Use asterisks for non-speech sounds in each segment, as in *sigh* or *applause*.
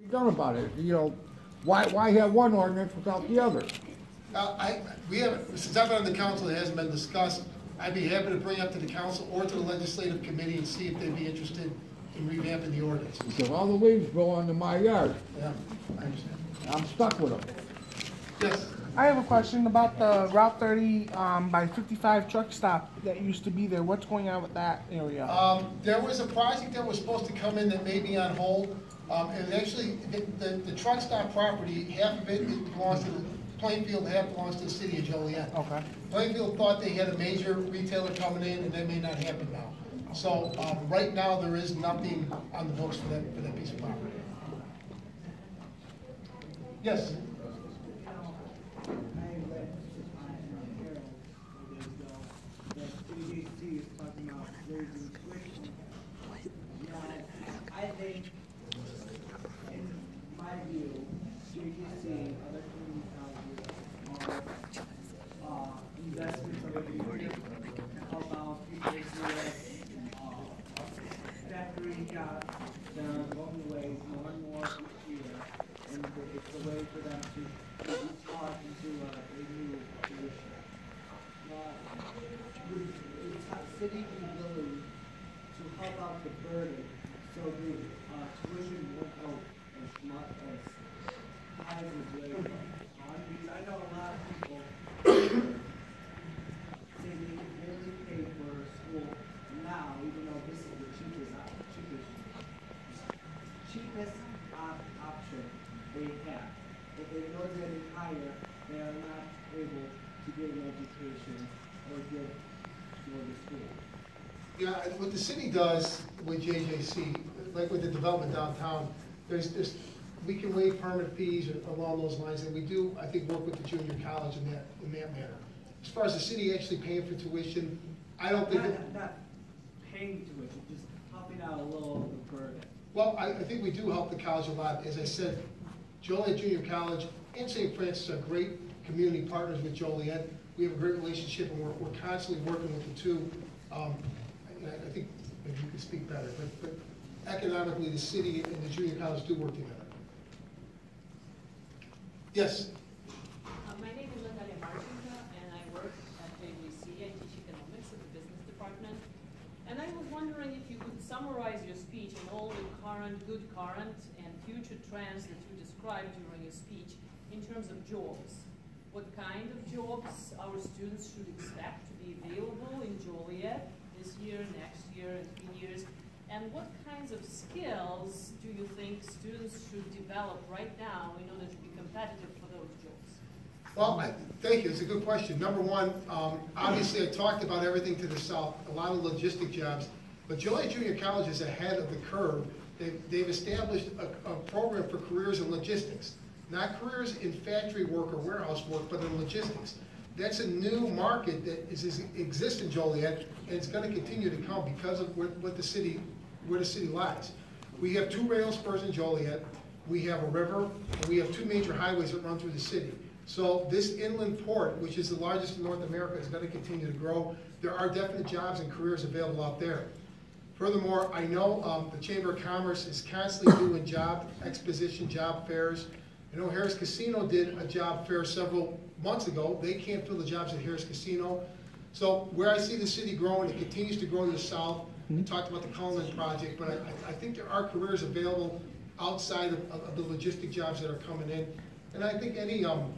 be done about it, you know, why, why have one ordinance without the other? Uh, I, we haven't, since I've been on the council, it hasn't been discussed. I'd be happy to bring it up to the council or to the legislative committee and see if they'd be interested in revamping the ordinance. Because all the leaves blow onto my yard, Yeah, I understand. I'm stuck with them. Yes, I have a question about the Route 30 um, by 55 truck stop that used to be there. What's going on with that area? um, there was a project that was supposed to come in that may be on hold. Um, and actually, the, the, the truck stop property, half of it belongs to the Plainfield, half belongs to the city of Joliet. Okay. Plainfield thought they had a major retailer coming in, and that may not happen now. So, um, right now, there is nothing on the books for that, for that piece of property. Yes? I read on Herald a few days ago that CDC is talking about raising tuition. Now, I think, in my view, JJC, other community colleges are, uh, investments of the future to help out people who have, uh, factory jobs that are going away more and more each year. And it's a way for them to be taught into a, a new position. Now, would the to- city be willing to help out the burden so the, uh, tuition won't go as much as it's later on? Because I know a lot of people say they can barely pay for school now, even though this is the cheapest, cheapest, cheapest op- option they have. If they go getting higher, they are not able to get an education or get, go to school. Yeah, and what the city does with JJC, like with the development downtown, there's, there's, we can waive permit fees or along those lines, and we do, I think, work with the junior college in that, in that manner. As far as the city actually paying for tuition, I don't think, Not, that- not paying tuition, just helping out a little of the burden. well, I, I think we do help the college a lot. As I said, Joliet Junior College and St. Francis are great community partners with Joliet. We have a great relationship, and we're, we're constantly working with the two. Um, I, I think maybe you could speak better, but, but economically, the city and the junior college do work together. Yes, Uh, My name is and I work at JJC. I teach economics at the business department. And I was wondering if you could summarize your speech and all the current, good current, and future trends that you described during your speech in terms of jobs. What kind of jobs our students should expect to be available in Joliet this year, next year, in three years? And what kinds of skills do you think students should develop right now in order to be competitive for those jobs? well, I, thank you, it's a good question. Number one, um, obviously, I talked about everything to the south, a lot of logistic jobs, but Joliet Junior College is ahead of the curve. They've, they've established a, a program for careers in logistics, not careers in factory work or warehouse work, but in logistics. That's a new market that is, is, exists in Joliet, and it's gonna continue to come because of what, what the city, where the city lies. We have two rail spurs in Joliet, we have a river, and we have two major highways that run through the city. So this inland port, which is the largest in North America, is gonna continue to grow. There are definite jobs and careers available out there. Furthermore, I know um, the Chamber of Commerce is constantly doing job exposition, job fairs. I know Harrah's Casino did a job fair several months ago. They can't fill the jobs at Harrah's Casino. So where I see the city growing, it continues to grow in the south. We talked about the Cullinan project, but I, I think there are careers available outside of, of the logistic jobs that are coming in. And I think any, um,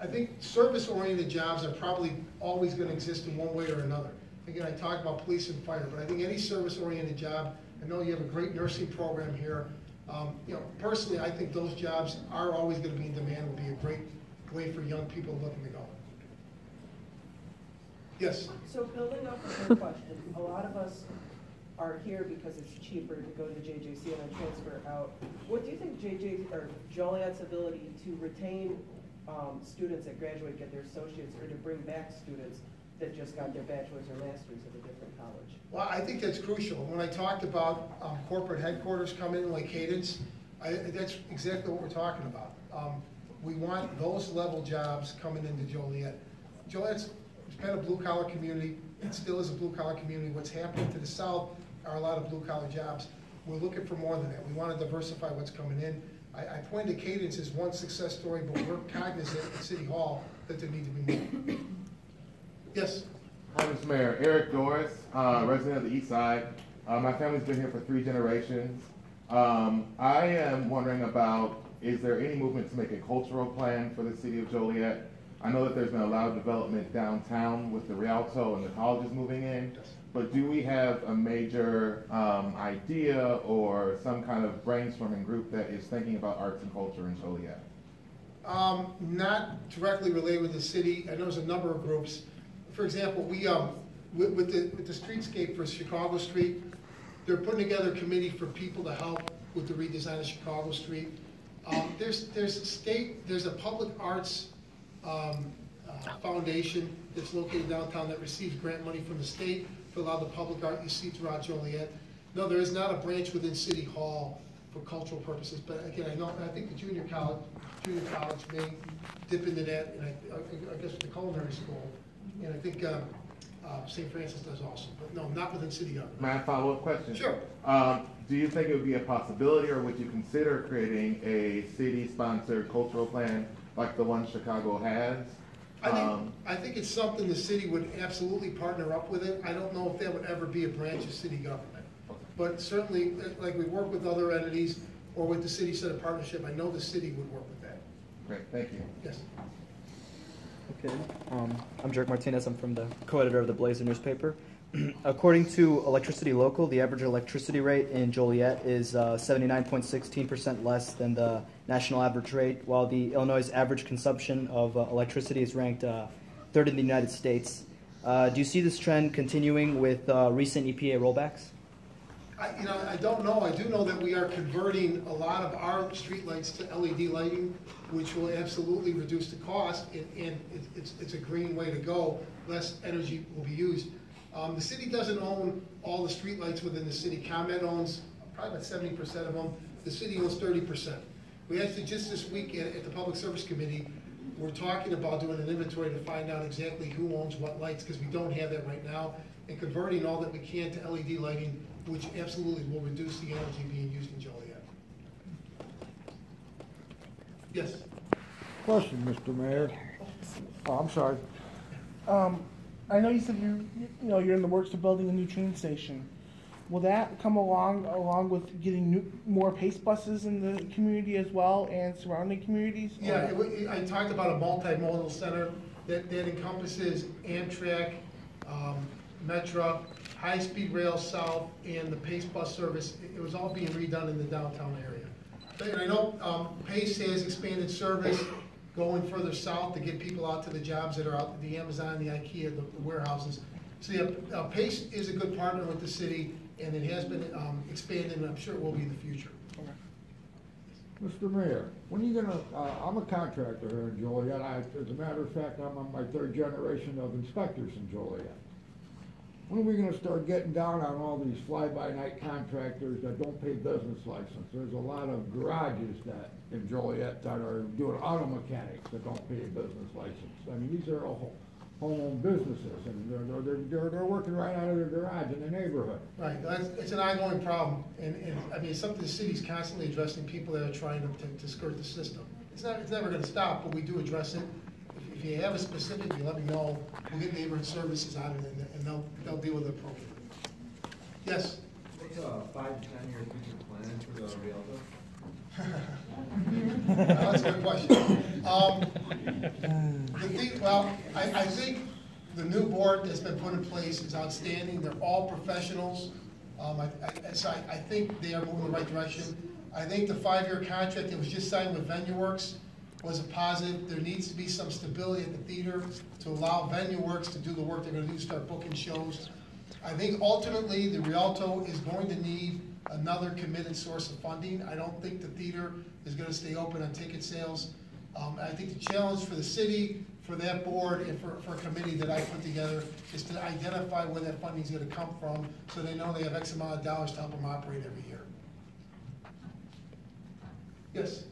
I think service-oriented jobs are probably always gonna exist in one way or another. Again, I talked about police and fire, but I think any service-oriented job, I know you have a great nursing program here. Um, you know, personally, I think those jobs are always gonna be in demand, would be a great way for young people looking to go. Yes, So building up on your question, a lot of us are here because it's cheaper to go to JJC and then transfer out. What do you think JJ, or Joliet's ability to retain, um, students that graduate, get their associates, or to bring back students that just got their bachelor's or master's at a different college? well, I think that's crucial. When I talked about, um, corporate headquarters coming in like Cadence, I, that's exactly what we're talking about. Um, we want those level jobs coming into Joliet. Joliet's, been a blue collar community, it still is a blue collar community. What's happening to the south are a lot of blue collar jobs. we're looking for more than that. We want to diversify what's coming in. I, I to Cadence as one success story, but we're cognizant at City Hall that there need to be more. Yes? Hi, Mr. Mayor. Eric Doris, uh, resident of the East Side. Uh, my family's been here for three generations. Um, I am wondering about, is there any movement to make a cultural plan for the city of Joliet? I know that there's been a lot of development downtown with the Rialto and the colleges moving in, Yes. but do we have a major um, idea or some kind of brainstorming group that is thinking about arts and culture in Joliet? Um, not directly related with the city, I know there's a number of groups. For example, we, um, with, with the, with the streetscape for Chicago Street, they're putting together a committee for people to help with the redesign of Chicago Street. Um, there's, there's state, there's a public arts, um, uh, foundation that's located downtown that receives grant money from the state for a lot of the public art you see throughout Joliet. No, there is not a branch within City Hall for cultural purposes, but again, I know, I think the junior college, junior college may dip into that, and I, I I guess the culinary school, and I think, um, uh, St. Francis does also, but no, not within city government. May I follow up question? Sure. Um, do you think it would be a possibility, or would you consider creating a city-sponsored cultural plan like the one Chicago has? I think, Um, I think it's something the city would absolutely partner up with it. I don't know if that would ever be a branch of city government. But certainly, uh, like we work with other entities or with the city set of partnership, I know the city would work with that. Great, thank you. Yes. Okay, um, I'm Jerk Martinez. I'm from the co-editor of the Blazer newspaper. *clears throat* According to Electricity Local, the average electricity rate in Joliet is uh, 79.16% less than the national average rate, while the Illinois' average consumption of uh, electricity is ranked uh, third in the United States. Uh, do you see this trend continuing with uh, recent EPA rollbacks? I, you know, I don't know. I do know that we are converting a lot of our streetlights to LED lighting, which will absolutely reduce the cost, and, and it- it's, it's a green way to go. Less energy will be used. Um, the city doesn't own all the streetlights within the city. ComEd owns probably about seventy percent of them. The city owns thirty percent. We actually, just this week at, at the Public Service Committee, we're talking about doing an inventory to find out exactly who owns what lights, because we don't have that right now, and converting all that we can to LED lighting, which absolutely will reduce the energy being used in Joliet. Yes? Question, Mr. Mayor. Oh, I'm sorry. Um, I know you said you, you know, you're in the works of building a new train station. Will that come along, along with getting new, more pace buses in the community as well and surrounding communities? Yeah, it wa- I talked about a multimodal center that, that encompasses Amtrak, um, Metra, high-speed rail south, and the Pace bus service. It- was all being redone in the downtown area. And I know, um, Pace has expanded service going further south to get people out to the jobs that are out, the Amazon, the IKEA, the the warehouses. So, yeah, uh, Pace is a good partner with the city, and it has been, um, expanded, and I'm sure it will be in the future. Mr. Mayor, when are you gonna, uh, I'm a contractor here in Joliet. I, as a matter of fact, I'm on my third generation of inspectors in Joliet. When are we gonna start getting down on all these fly-by-night contractors that don't pay business license? There's a lot of garages that, in Joliet, that are doing auto mechanics that don't pay a business license. I mean, these are all home-owned businesses, and they're, they're, they're, they're, they're working right out of their garage in the neighborhood. Right, that's, it's an ongoing problem, and, and, I mean, it's something the city's constantly addressing, people that are trying to, to- to skirt the system. It's not, it's never gonna stop, but we do address it. You have a specific, you let me know, we'll get neighborhood services on it, and, and they'll, they'll deal with it appropriately. Yes? What's a five, to ten year future plan for the Rialto? Uh, *laughs* That's a good question. Um, the thing, well, I, I think the new board that's been put in place is outstanding. They're all professionals. Um, I, I, so I, I think they are moving in the right direction. I think the five-year contract that was just signed with VenueWorks was a positive. There needs to be some stability at the theater to allow VenueWorks to do the work they're gonna do, start booking shows. I think ultimately, the Rialto is going to need another committed source of funding. I don't think the theater is gonna stay open on ticket sales. Um, I think the challenge for the city, for that board, and for, for a committee that I put together is to identify where that funding is gonna come from, so they know they have X amount of dollars to help them operate every year. Yes?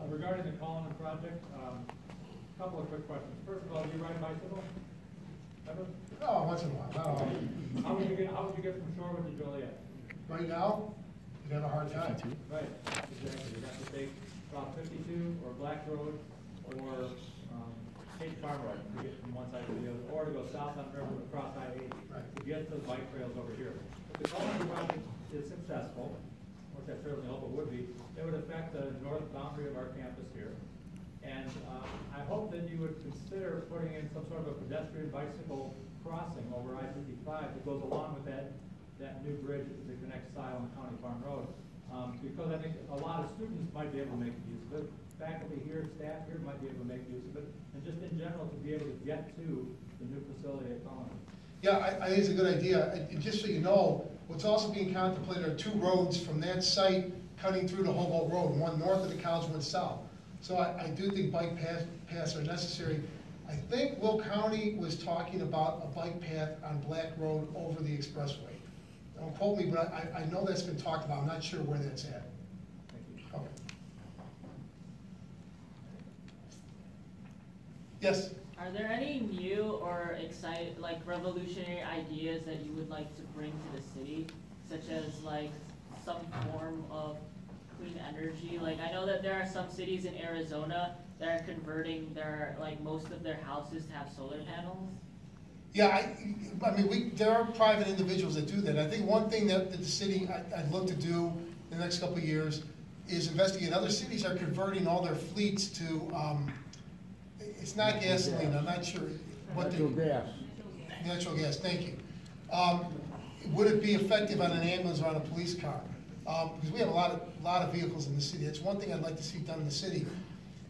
Uh, Regarding the Cullinan project, um, a couple of quick questions. First of all, do you ride a bicycle? Ever? Oh, once in a while, not often. How would you get, how would you get from Shorewood to Joliet? Right now, you'd have a hard time. Right, exactly. You have to take Route fifty-two or Black Road or, um, State Farm Road to get from one side to the other, or to go south on River across I eighty Right. to get to the bike trails over here. If the Cullen project is successful, which I certainly hope it would be, it would affect the north boundary of our campus here. And, um, I hope that you would consider putting in some sort of a pedestrian bicycle crossing over I fifty-five that goes along with that, that new bridge that connects Seil and County Farm Road. Um, because I think a lot of students might be able to make use of it, faculty here, staff here might be able to make use of it, and just in general to be able to get to the new facility at Cullen. Yeah, I, I think it's a good idea. And just so you know, what's also being contemplated are two roads from that site cutting through to Houbolt Road, one north of the college, one south. So I, I do think bike paths, paths are necessary. I think Will County was talking about a bike path on Black Road over the expressway. Don't quote me, but I, I know that's been talked about. I'm not sure where that's at. Thank you. Okay. Yes? Are there any new or exciting, like revolutionary ideas that you would like to bring to the city? Such as like some form of clean energy? Like I know that there are some cities in Arizona that are converting their, like most of their houses to have solar panels. Yeah, I, I mean, we, there are private individuals that do that. I think one thing that, the city, I, I'd look to do in the next couple of years is investigate, other cities are converting all their fleets to, um, it's not gasoline, I'm not sure what Natural they. gas. Natural gas, thank you. Um, would it be effective on an ambulance or on a police car? Um, because we have a lot of, lot of vehicles in the city. that's one thing I'd like to see done in the city.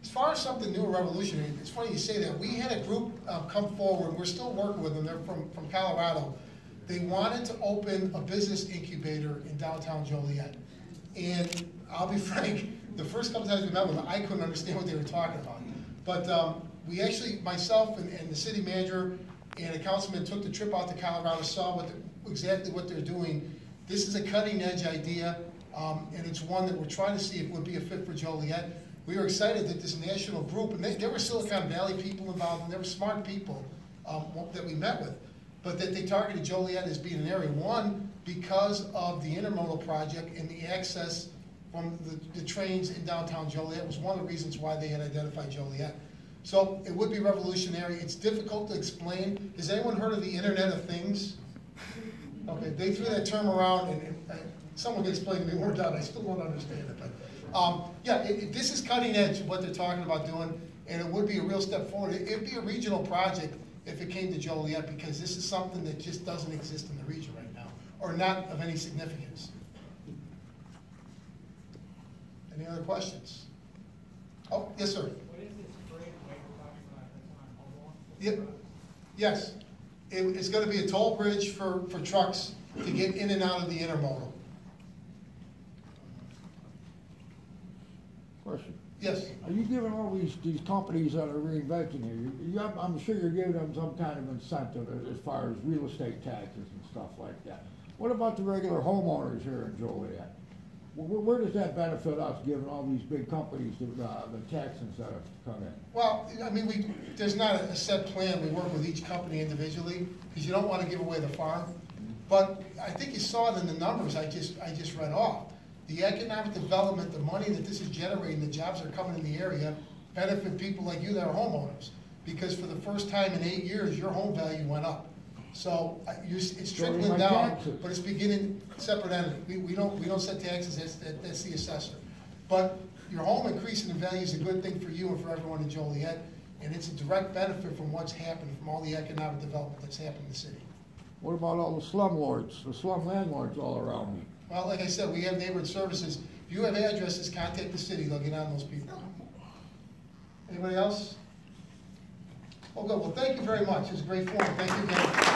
As far as something new or revolutionary, it's funny you say that. We had a group uh, come forward, we're still working with them, they're from, from Colorado. They wanted to open a business incubator in downtown Joliet. And I'll be *laughs* frank, the first couple times we met with them, I couldn't understand what they were talking about. But um, we actually, myself and, and the city manager and a councilman took the trip out to Colorado, saw what, the- exactly what they're doing. This is a cutting edge idea, um, and it's one that we're trying to see if would be a fit for Joliet. We were excited that this national group, and they, there were Silicon Valley people involved, and there were smart people, um, that we met with. But that they targeted Joliet as being an area, one, because of the intermodal project and the access from the, the trains in downtown Joliet was one of the reasons why they had identified Joliet. So it would be revolutionary. It's difficult to explain. Has anyone heard of the Internet of Things? Okay, they threw that term around and, and someone can explain to me more done. I still don't understand it, but, um, yeah, it, it, this is cutting edge, of what they're talking about doing, and it would be a real step forward. It, it'd be a regional project if it came to Joliet, because this is something that just doesn't exist in the region right now, or not of any significance. Any other questions? Oh, yes, sir. What is this freight weight we're talking about that's on Yep. Yes, it, it's gonna be a toll bridge for, for trucks to get in and out of the intermodal. Question. Yes, Are you giving all these, these companies that are reinventing here, you, you, I'm- I'm sure you're giving them some kind of incentive as far as real estate taxes and stuff like that. What about the regular homeowners here in Joliet? Where, where does that benefit us, giving all these big companies the, uh, the tax incentive to come in? well, I mean, we, there's not a set plan, we work with each company individually, because you don't wanna give away the farm. But I think you saw it in the numbers I just, I just read off. The economic development, the money that this is generating, the jobs that are coming in the area, benefit people like you that are homeowners. Because for the first time in eight years, your home value went up. So, uh, you, it's trickling down, taxes. but it's beginning separate entity. We, we don't, we don't set taxes, that's, that- that's the assessor. But your home increasing in value is a good thing for you and for everyone in Joliet, and it's a direct benefit from what's happened, from all the economic development that's happened in the city. What about all the slumlords, the slum landlords all around me? Well, like I said, we have neighborhood services. If you have addresses, contact the city, they'll get on those people. Anybody else? Oh, good, well, thank you very much, it's a great forum, thank you again.